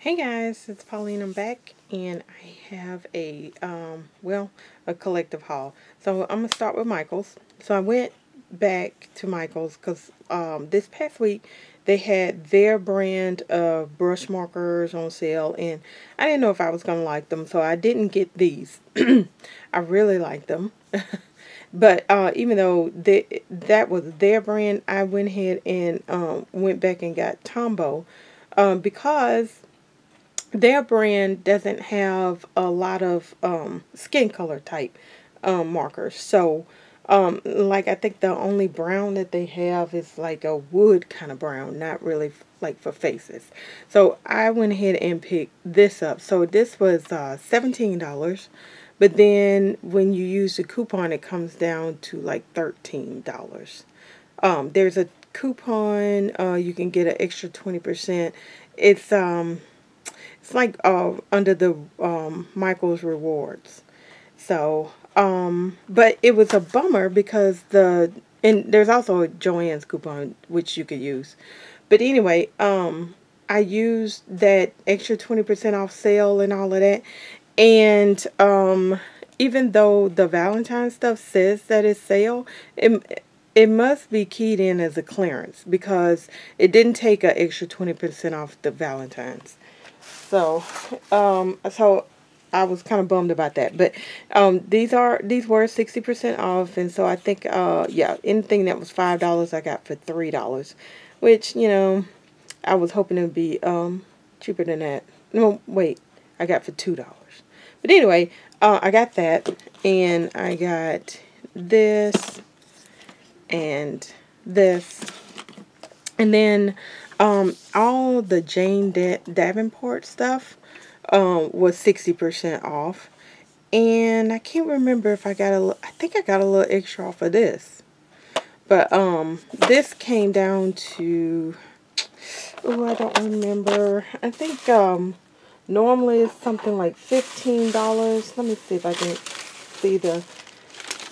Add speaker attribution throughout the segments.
Speaker 1: Hey guys, it's Pauline. I'm back and I have a, um, well, a collective haul. So I'm going to start with Michael's. So I went back to Michael's because um, this past week they had their brand of brush markers on sale and I didn't know if I was going to like them so I didn't get these. I really like them. but uh, even though they, that was their brand, I went ahead and um, went back and got Tombow um, because their brand doesn't have a lot of um, skin color type um, markers. So, um, like I think the only brown that they have is like a wood kind of brown, not really like for faces. So I went ahead and picked this up. So this was uh, $17. But then when you use the coupon, it comes down to like $13. Um, there's a coupon, uh, you can get an extra 20%. It's, um, it's like uh, under the um, Michael's Rewards. So, um, but it was a bummer because the, and there's also a Joann's coupon which you could use. But anyway, um, I used that extra 20% off sale and all of that. And um, even though the Valentine stuff says that it's sale, it, it must be keyed in as a clearance because it didn't take an extra 20% off the Valentine's. So, um, so I was kind of bummed about that. But um, these are these were 60% off, and so I think uh, yeah, anything that was five dollars I got for three dollars, which you know I was hoping it would be um, cheaper than that. No, wait, I got for two dollars. But anyway, uh, I got that, and I got this and this, and then um, all the Jane Davenport stuff um, was 60% off. And I can't remember if I got a I think I got a little extra off of this. But um, this came down to, oh, I don't remember. I think um, normally it's something like $15. Let me see if I can see the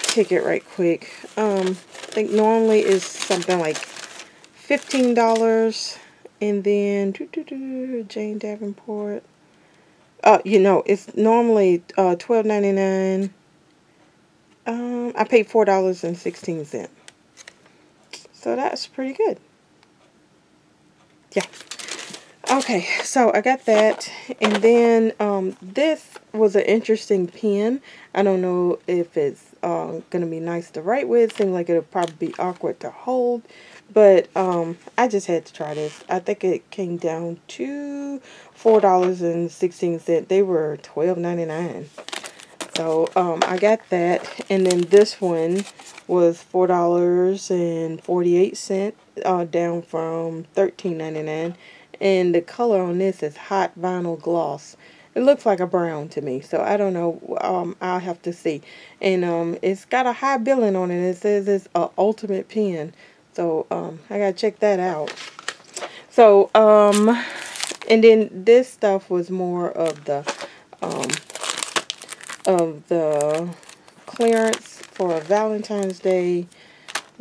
Speaker 1: ticket right quick. Um, I think normally is something like $15. And then doo -doo -doo, Jane Davenport. Uh, you know, it's normally uh, $12.99. Um, I paid $4.16. So that's pretty good. Yeah. Okay, so I got that. And then um, this was an interesting pen. I don't know if it's uh, going to be nice to write with. Seems like it'll probably be awkward to hold. But um, I just had to try this. I think it came down to $4.16. They were $12.99. So um, I got that. And then this one was $4.48 uh, down from $13.99. And the color on this is Hot Vinyl Gloss. It looks like a brown to me, so I don't know. Um, I'll have to see. And um, it's got a high billing on it. It says it's a ultimate pen. So um, I gotta check that out. So um, and then this stuff was more of the um, of the clearance for Valentine's Day.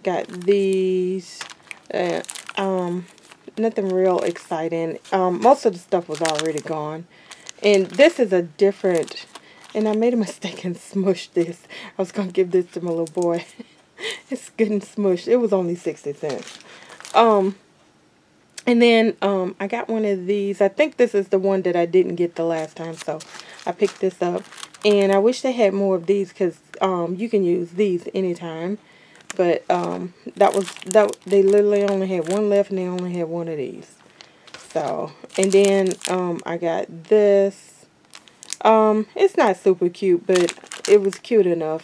Speaker 1: Got these. Uh, um, nothing real exciting. Um, most of the stuff was already gone. And this is a different, and I made a mistake and smushed this. I was going to give this to my little boy. it's getting smushed. It was only 60 cents. Um, and then um, I got one of these. I think this is the one that I didn't get the last time. So I picked this up. And I wish they had more of these because um, you can use these anytime. But um, that was that they literally only had one left and they only had one of these. So, and then um, I got this. Um, it's not super cute, but it was cute enough.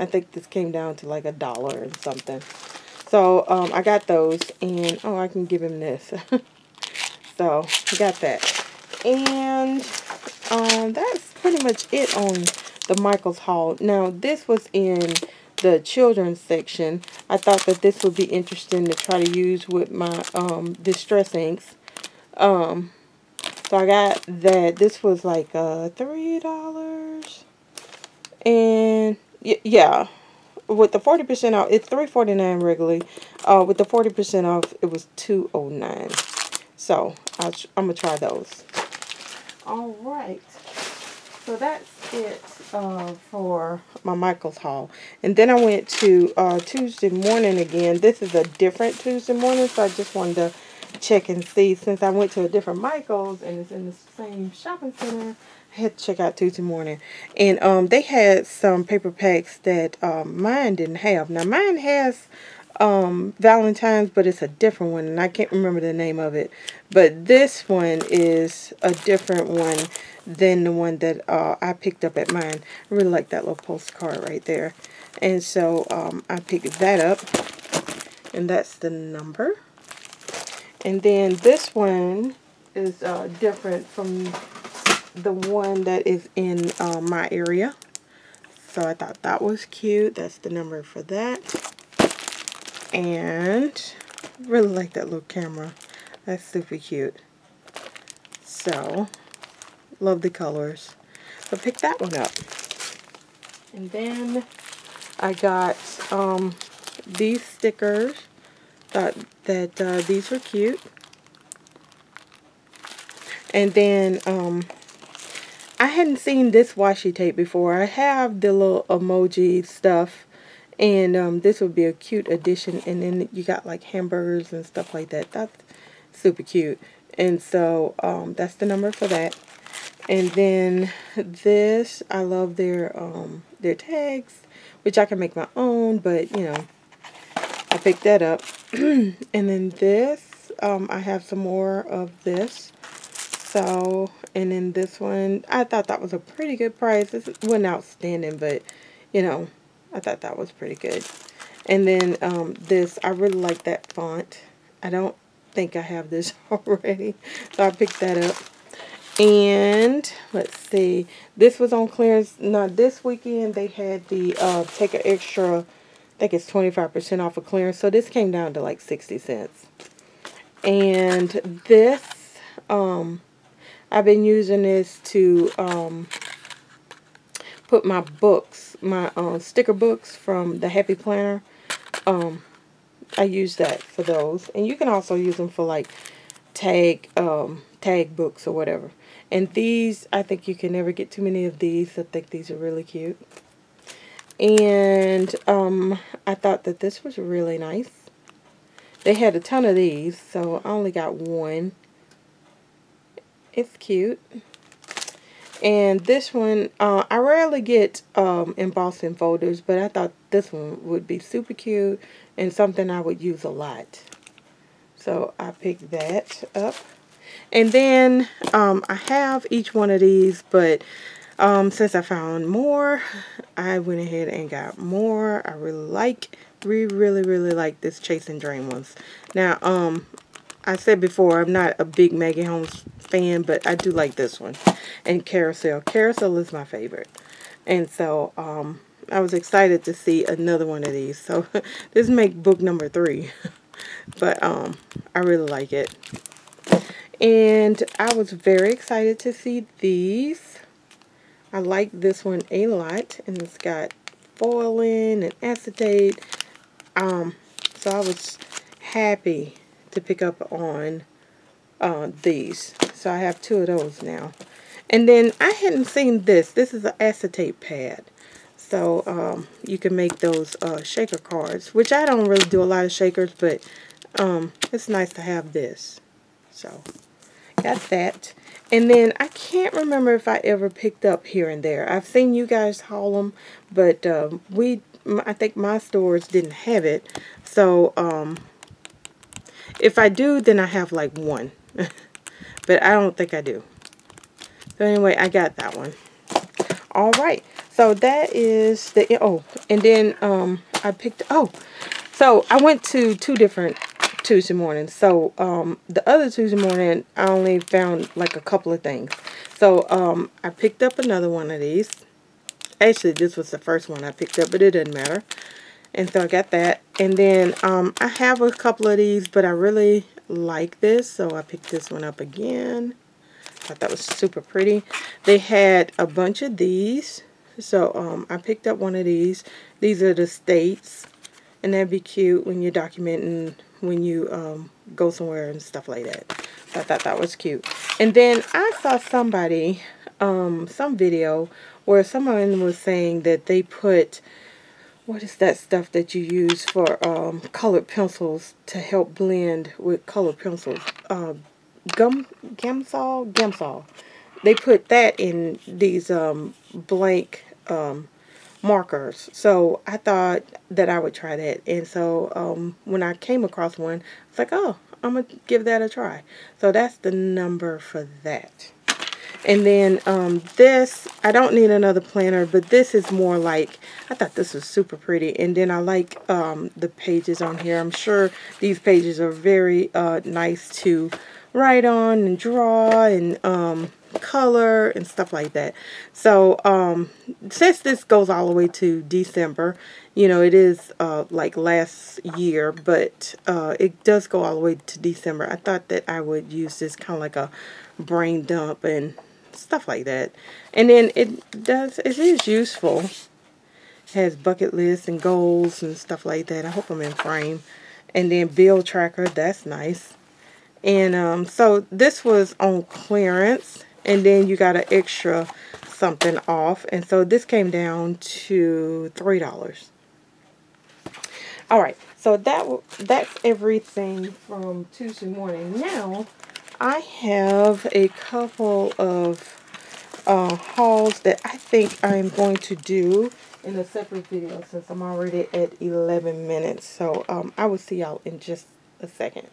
Speaker 1: I think this came down to like a dollar or something. So, um, I got those, and, oh, I can give him this. so, I got that. And, um, that's pretty much it on the Michaels haul. Now, this was in the children's section. I thought that this would be interesting to try to use with my, um, distress inks. Um, so I got that. This was like, uh, $3. And, yeah, with the 40% off, it's three forty nine regularly. Uh, with the 40% off, it was two oh nine. So, i am going to try those. All right. So that's it uh, for my Michaels haul. And then I went to uh, Tuesday morning again. This is a different Tuesday morning, so I just wanted to check and see. Since I went to a different Michaels and it's in the same shopping center, I had to check out Tuesday morning. And um, they had some paper packs that um, mine didn't have. Now, mine has um, Valentine's, but it's a different one, and I can't remember the name of it. But this one is a different one than the one that uh, I picked up at mine. I really like that little postcard right there. And so um, I picked that up, and that's the number. And then this one is uh, different from the one that is in uh, my area. So I thought that was cute. That's the number for that. And really like that little camera. That's super cute. So, love the colors. So pick that one up. And then I got um, these stickers. Thought that uh, these were cute. And then um, I hadn't seen this washi tape before. I have the little emoji stuff and um, this would be a cute addition. And then you got like hamburgers and stuff like that. That's super cute. And so um, that's the number for that. And then this, I love their um, their tags, which I can make my own, but you know, I picked that up. and then this, um, I have some more of this. So, and then this one, I thought that was a pretty good price. This wasn't outstanding, but you know, I thought that was pretty good. And then um, this, I really like that font. I don't think I have this already, so I picked that up. And let's see, this was on clearance. Now this weekend they had the uh, take an extra, I think it's 25% off of clearance. So this came down to like 60 cents. And this, um, I've been using this to um, put my books, my uh, sticker books from the Happy Planner. Um, I use that for those. And you can also use them for like tag um, tag books or whatever. And these, I think you can never get too many of these. I think these are really cute. And um, I thought that this was really nice. They had a ton of these, so I only got one. It's cute. And this one, uh, I rarely get um, embossing folders, but I thought this one would be super cute and something I would use a lot. So I picked that up. And then um, I have each one of these, but um, since I found more, I went ahead and got more. I really like, really, really, really like this Chasing Dreams ones. Now, um, I said before, I'm not a big Maggie Holmes fan, but I do like this one. And Carousel. Carousel is my favorite. And so, um, I was excited to see another one of these. So, this make book number three. but, um, I really like it. And I was very excited to see these. I like this one a lot. And it's got foiling and acetate. Um, so I was happy to pick up on uh, these. So I have two of those now. And then I hadn't seen this. This is an acetate pad. So um, you can make those uh, shaker cards, which I don't really do a lot of shakers, but um, it's nice to have this. So got that. And then I can't remember if I ever picked up here and there. I've seen you guys haul them, but um, we, I think my stores didn't have it. So um, if I do, then I have like one. but I don't think I do. So anyway, I got that one. All right. So that is the, oh, and then um, I picked, oh, so I went to two different Tuesday morning. So um, the other Tuesday morning, I only found like a couple of things. So um, I picked up another one of these. Actually, this was the first one I picked up, but it doesn't matter. And so I got that. And then um, I have a couple of these, but I really like this. So I picked this one up again. Thought that was super pretty. They had a bunch of these. So um, I picked up one of these. These are the states. And that'd be cute when you're documenting when you um, go somewhere and stuff like that. I thought that was cute. And then I saw somebody, um, some video where someone was saying that they put, what is that stuff that you use for um, colored pencils to help blend with colored pencils? Uh, gum, Gamsol? Gamsol. They put that in these um, blank um, markers. So I thought that I would try that. And so um, when I came across one, it's like, oh, I'm going to give that a try. So that's the number for that. And then um, this, I don't need another planner, but this is more like, I thought this was super pretty. And then I like um, the pages on here. I'm sure these pages are very uh, nice to write on and draw and um, color and stuff like that. So um, since this goes all the way to December, you know, it is uh, like last year, but uh, it does go all the way to December. I thought that I would use this kind of like a brain dump and stuff like that. And then it does, it is useful. It has bucket lists and goals and stuff like that. I hope I'm in frame. And then bill tracker, that's nice. And um, so this was on clearance and then you got an extra something off. And so this came down to three dollars. All right. So that that's everything from Tuesday morning. Now I have a couple of uh, hauls that I think I'm going to do in a separate video since I'm already at 11 minutes. So um, I will see y'all in just a second